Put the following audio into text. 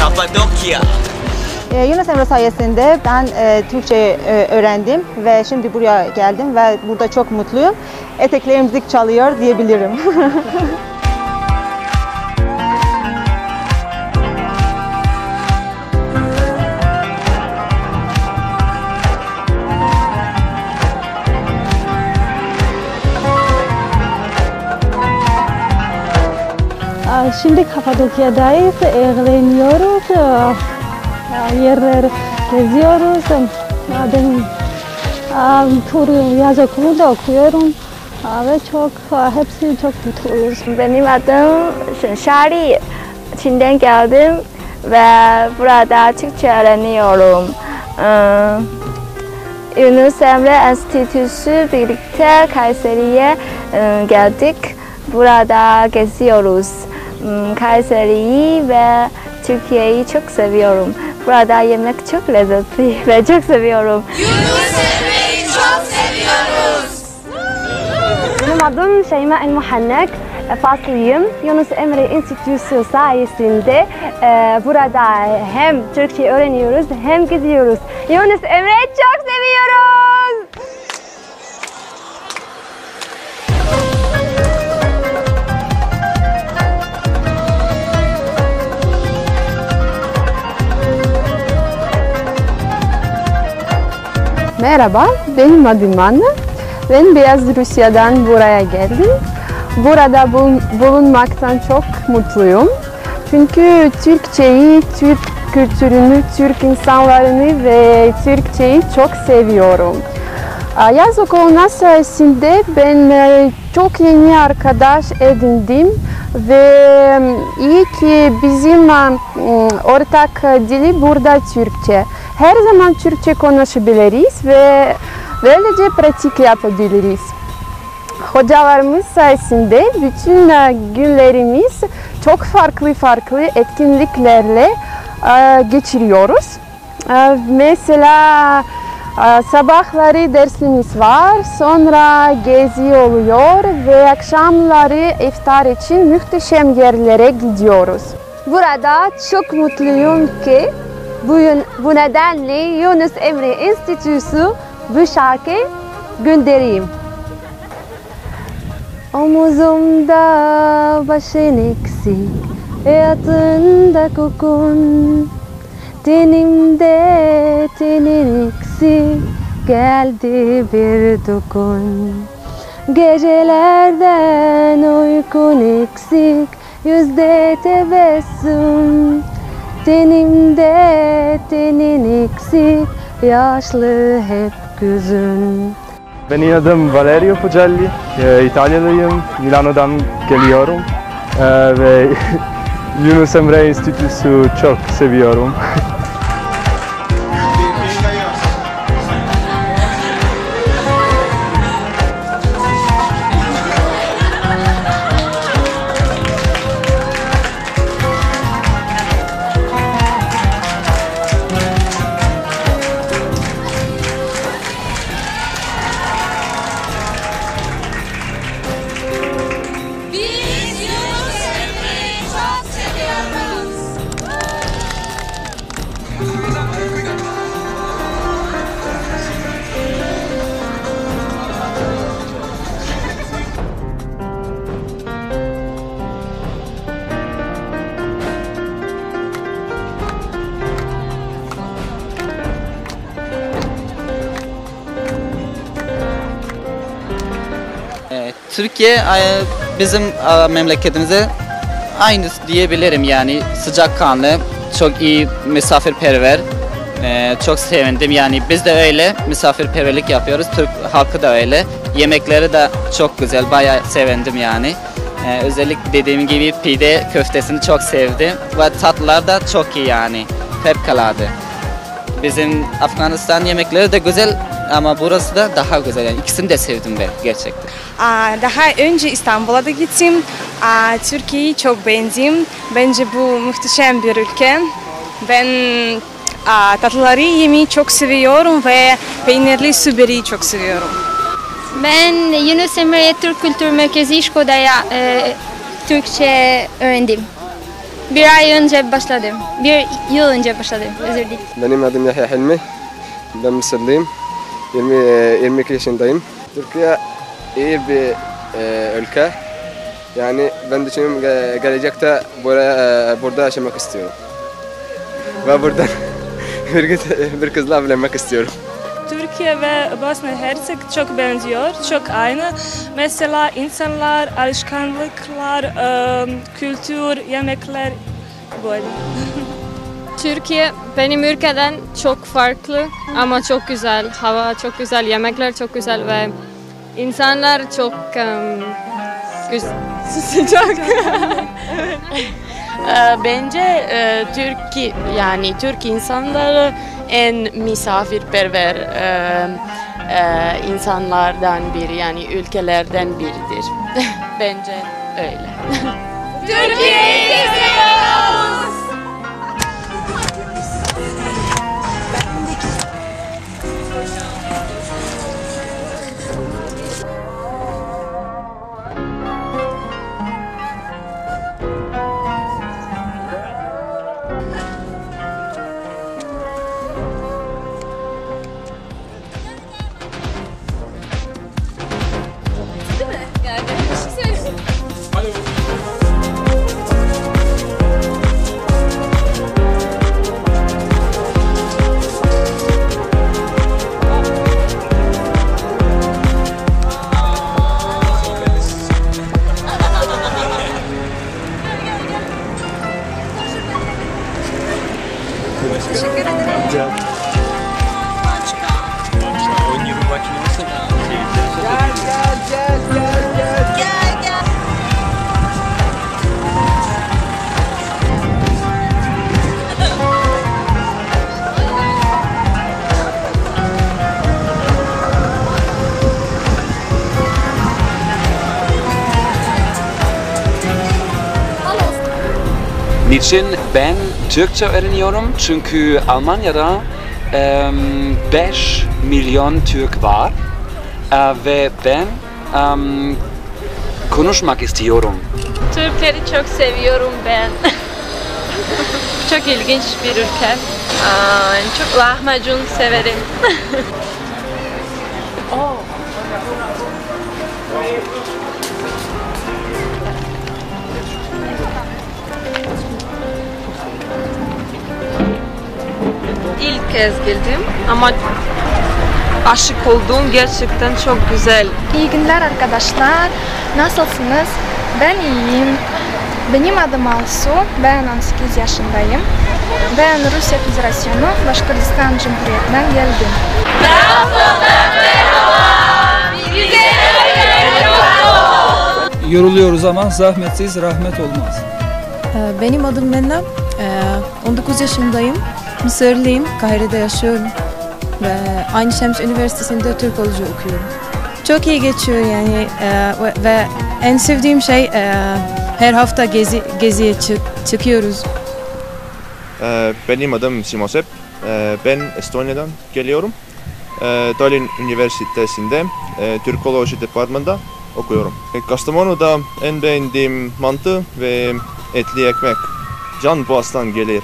Kapadokya. Ee, Emre sayesinde ben e, Türkçe e, öğrendim ve şimdi buraya geldim ve burada çok mutluyum. Eteklerim çalıyor diyebilirim. Şimdi Kapadokya'dayız, eğleniyoruz, yerler geziyoruz. Ben tur yaz okulunda okuyorum ve çok hepsi çok mutluyuz. Benim adım Şari. Çin'den geldim ve burada Türkçe öğreniyorum. Ee, Yunus Emre Enstitüsü birlikte Kayseri'ye e, geldik. Burada geziyoruz. Hmm, Kayseri'yi ve Türkiye'yi çok seviyorum. Burada yemek çok lezzetli ve çok seviyorum. Benim adım Şeyma El Muhannek. Faslıyım. Yunus Emre Enstitüsü sayesinde e, burada hem Türkçe öğreniyoruz hem geziyoruz. Yunus Emre'yi çok seviyoruz. Merhaba, benim adım Anna. Ben Beyaz Rusya'dan buraya geldim. Burada bul- bulunmaktan çok mutluyum. Çünkü Türkçeyi, Türk kültürünü, Türk insanlarını ve Türkçeyi çok seviyorum. Yaz okuluna sayesinde ben e, çok yeni arkadaş edindim ve iyi ki bizim ortak dili burada Türkçe. Her zaman Türkçe konuşabiliriz ve böylece pratik yapabiliriz. Hocalarımız sayesinde bütün e, günlerimiz çok farklı farklı etkinliklerle e, geçiriyoruz. Mesela sabahları dersimiz var, sonra gezi oluyor ve akşamları iftar için muhteşem yerlere gidiyoruz. Burada çok mutluyum ki bu, bu nedenle Yunus Emre Enstitüsü bu şarkı göndereyim. Omuzumda başın eksik, hayatında kokun. Tenimde tenin eksik, geldi bir dokun. Gecelerden uykun eksik, yüzde tebessüm. Tenimde tenin eksik, yaşlı hep gözün. Benim adım Valerio Pucelli, e, İtalyalıyım, Milano'dan geliyorum E, ve Yunus Emre Enstitüsü çok seviyorum. Türkiye e, bizim e, memleketimize aynı diyebilirim yani sıcakkanlı, çok iyi misafirperver. Ee, çok sevindim yani biz de öyle misafirperverlik yapıyoruz. Türk halkı da öyle. Yemekleri de çok güzel, bayağı sevindim yani. Özellikle dediğim gibi pide köftesini çok sevdim ve tatlılar da çok iyi yani. Fevkalade. Bizim Afganistan yemekleri de güzel ama burası da daha güzel. Yani ikisini de sevdim ben gerçekten. Aa, Daha önce İstanbul'a da gittim. Aa, Türkiye'yi çok beğendim. Bence bu muhteşem bir ülke. Ben aa, tatlıları yemeyi çok seviyorum ve peynirli su böreği çok seviyorum. Ben Yunus Emre Türk Kültür Merkezi İşko'da e, Türkçe öğrendim. Bir ay önce başladım. Bir yıl önce başladım. Özür dilerim. Benim adım Yahya Hilmi. Ben Mısırlıyım. 20, e, 22 yaşındayım. Türkiye iyi bir e, ülke. Yani ben düşünüyorum ge- gelecekte buraya, e, burada yaşamak istiyorum. Ve buradan bir, bir kızla evlenmek istiyorum. Türkiye ve Bosna Hersek çok benziyor, çok aynı. Mesela insanlar, alışkanlıklar, kültür, yemekler böyle. Türkiye benim ülkeden çok farklı ama çok güzel. Hava çok güzel, yemekler çok güzel ve insanlar çok güz- sıcak. Bence Türk yani Türk insanları en misafirperver e, e, insanlardan biri yani ülkelerden biridir. Bence öyle. Türkiye'yi Niçin ben Türkçe öğreniyorum? Çünkü Almanya'da 5 milyon Türk var e, ve ben konuşmak istiyorum. Türkleri çok seviyorum ben. çok ilginç bir ülke. Çok lahmacun severim. kez geldim ama aşık oldum. Gerçekten çok güzel. İyi günler arkadaşlar. Nasılsınız? Ben iyiyim. Benim adım Alsu. Ben 18 yaşındayım. Ben Rusya Federasyonu Başkırgızistan Cumhuriyeti'nden geldim. Yoruluyoruz ama zahmetsiz rahmet olmaz. Ee, Benim adım Mennem. Ee, 19 yaşındayım. Mısırlıyım. Kahire'de yaşıyorum. Ve Aynı Şems Üniversitesi'nde Türkoloji okuyorum. Çok iyi geçiyor yani ve, ve en sevdiğim şey e, her hafta gezi geziye çık- çıkıyoruz. Ee, Benim adım Simosep. Ee, Ben Estonya'dan geliyorum. Ee, Tallinn Üniversitesi'nde e, Türkoloji departmanında okuyorum. E, Kastamonu'da en beğendiğim mantı ve etli ekmek. Can boğazdan gelir.